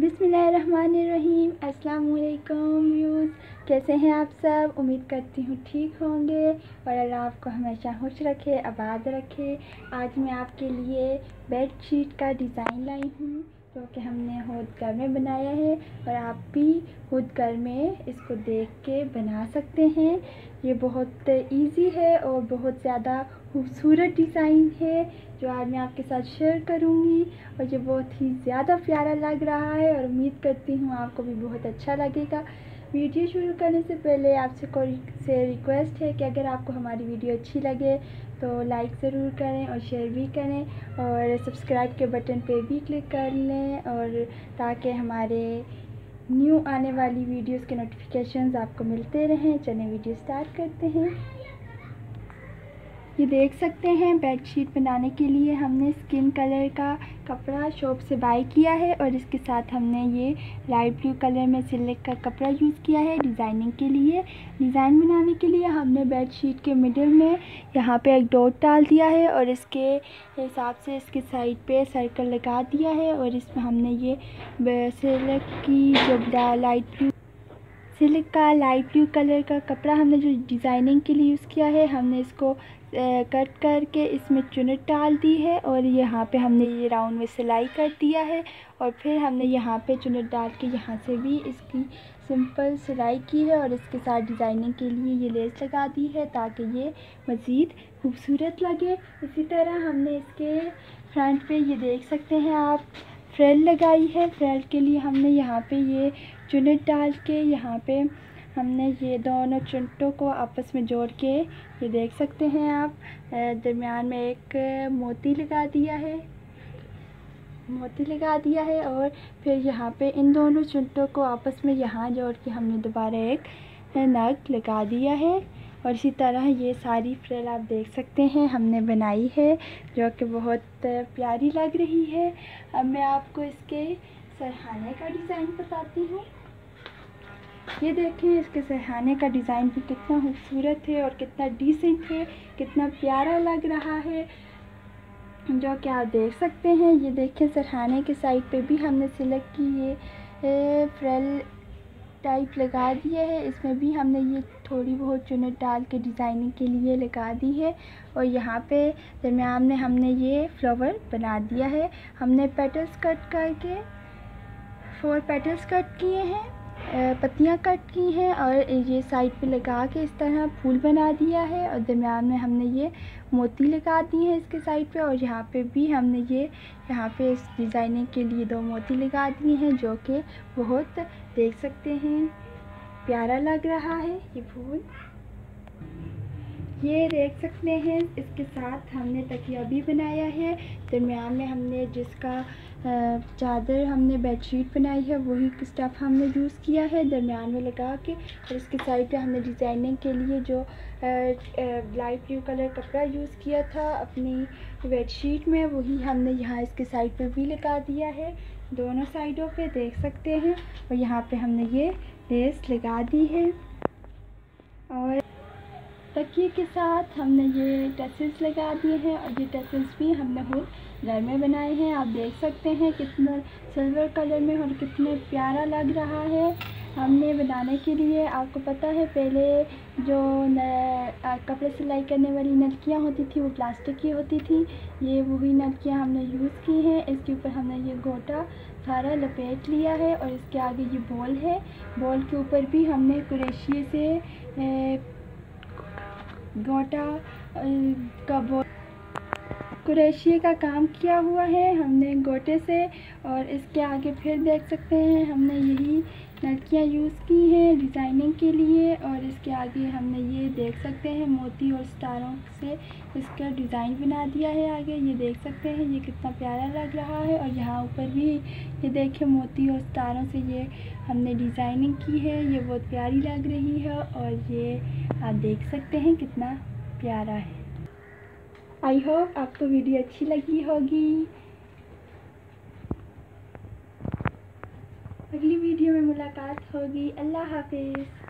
बिसमीम अस्सलाम वालेकुम व्यूज़ कैसे हैं आप सब? उम्मीद करती हूँ ठीक होंगे और अल्लाह आपको हमेशा खुश रखे, आबाद रखे। आज मैं आपके लिए बेड शीट का डिज़ाइन लाई हूँ, जो कि हमने खुद घर में बनाया है और आप भी खुद घर में इसको देख के बना सकते हैं। ये बहुत इजी है और बहुत ज़्यादा खूबसूरत डिज़ाइन है, जो आज मैं आपके साथ शेयर करूँगी। और ये बहुत ही ज़्यादा प्यारा लग रहा है और उम्मीद करती हूँ आपको भी बहुत अच्छा लगेगा। वीडियो शुरू करने से पहले आपसे कोई से रिक्वेस्ट है कि अगर आपको हमारी वीडियो अच्छी लगे तो लाइक ज़रूर करें और शेयर भी करें। और सब्सक्राइब के बटन पे भी क्लिक कर लें और ताकि हमारे न्यू आने वाली वीडियोस के नोटिफिकेशंस आपको मिलते रहें। चलें वीडियो स्टार्ट करते हैं। ये देख सकते हैं बेडशीट बनाने के लिए हमने स्किन कलर का कपड़ा शॉप से बाई किया है और इसके साथ हमने ये लाइट ब्लू कलर में सिल्क का कपड़ा यूज़ किया है डिज़ाइनिंग के लिए। डिज़ाइन बनाने के लिए हमने बेडशीट के मिडिल में यहाँ पे एक डॉट डाल दिया है और इसके हिसाब से इसके साइड पे सर्कल लगा दिया है और इसमें हमने ये सिल्क की जो लाइट ब्लू सिल्क का, लाइट ब्लू कलर का कपड़ा हमने जो डिज़ाइनिंग के लिए यूज़ किया है, हमने इसको कट करके इसमें चुनट डाल दी है और यहाँ पे हमने ये राउंड में सिलाई कर दिया है और फिर हमने यहाँ पे चुनट डाल के यहाँ से भी इसकी सिंपल सिलाई की है और इसके साथ डिज़ाइनिंग के लिए ये लेस लगा दी है ताकि ये मज़ीद खूबसूरत लगे। इसी तरह हमने इसके फ्रंट पे ये देख सकते हैं आप फ्रेल लगाई है। फ्रेल के लिए हमने यहाँ पे ये चुनट डाल के यहाँ पे हमने ये दोनों चुनटों को आपस में जोड़ के ये देख सकते हैं आप। दरमियान में एक मोती लगा दिया है। मोती लगा दिया है और फिर यहाँ पे इन दोनों चुनटों को आपस में यहाँ जोड़ के हमने दोबारा एक नग लगा दिया है। और इसी तरह ये सारी फ्रेल आप देख सकते हैं, हमने बनाई है, जो कि बहुत प्यारी लग रही है। अब मैं आपको इसके सरहाने का डिज़ाइन बताती हूँ। ये देखें, इसके सरहाने का डिज़ाइन भी कितना खूबसूरत है और कितना डिसेंट है, कितना प्यारा लग रहा है, जो कि आप देख सकते हैं। ये देखें, सरहाने के साइड पे भी हमने सिलेक्ट की ये फ्रेल टाइप लगा दिया है। इसमें भी हमने ये थोड़ी बहुत चुनट डाल के डिज़ाइनिंग के लिए लगा दी है। और यहाँ पे दरमियान में हमने ये फ्लावर बना दिया है। हमने पेटल्स कट करके फोर पेटल्स कट किए हैं। पत्तियाँ कट की हैं और ये साइड पे लगा के इस तरह फूल बना दिया है और दरमियान में हमने ये मोती लगा दी हैं इसके साइड पे और यहाँ पे भी हमने ये, यहाँ पे इस डिज़ाइनिंग के लिए दो मोती लगा दिए हैं जो कि बहुत देख सकते हैं। प्यारा लग रहा है ये फूल। ये देख सकते हैं, इसके साथ हमने तकिया भी बनाया है। दरमियान में हमने जिसका चादर हमने बेडशीट बनाई है, वही स्टफ़ हमने यूज़ किया है। दरमियान में लगा के और इसके साइड पे हमने डिज़ाइनिंग के लिए जो लाइट ब्लू कलर कपड़ा यूज़ किया था, अपनी बेडशीट में, वही हमने यहाँ इसके साइड पे भी लगा दिया है। दोनों साइडों पे देख सकते हैं और यहाँ पे हमने ये लेस लगा दी है। और तकिए के साथ हमने ये टसेस लगा दिए हैं और ये टसेस भी हमने खुद घर में बनाए हैं। आप देख सकते हैं कितना सिल्वर कलर में और कितने प्यारा लग रहा है हमने बनाने के लिए। आपको पता है, पहले जो कपड़े सिलाई करने वाली नलकियाँ होती थी, वो प्लास्टिक की होती थी। ये वही नलकियाँ हमने यूज़ की हैं। इसके ऊपर हमने ये गोटा सारा लपेट लिया है और इसके आगे ये बॉल है। बॉल के ऊपर भी हमने कुरेशिए से गोटा का बॉल कुरेशिए का काम किया हुआ है, हमने गोटे से और इसके आगे फिर देख सकते हैं, हमने यही लड़कियाँ यूज़ की हैं डिज़ाइनिंग के लिए और इसके आगे हमने ये देख सकते हैं, मोती और स्टारों से इसका डिज़ाइन बना दिया है आगे, ये देख सकते हैं, ये कितना प्यारा लग रहा है और यहाँ ऊपर भी ये देखें मोती और स्टारों से ये हमने डिज़ाइनिंग की है, ये बहुत प्यारी लग रही है और ये आप देख सकते हैं कितना प्यारा है। आई होप आपको वीडियो अच्छी लगी होगी। अगली वीडियो में मुलाकात होगी। अल्लाह हाफिज़।